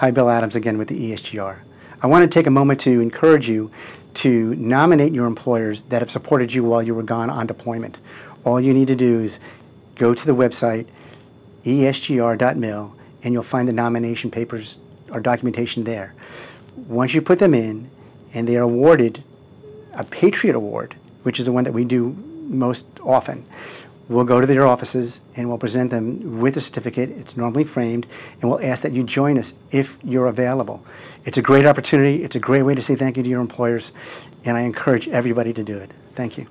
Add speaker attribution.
Speaker 1: Hi, Bill Adams again with the ESGR. I want to take a moment to encourage you to nominate your employers that have supported you while you were gone on deployment. All you need to do is go to the website esgr.mil and you'll find the nomination papers or documentation there. Once you put them in and they are awarded a Patriot Award, which is the one that we do most often, we'll go to their offices and we'll present them with a certificate. It's normally framed, and we'll ask that you join us if you're available. It's a great opportunity. It's a great way to say thank you to your employers, and I encourage everybody to do it. Thank you.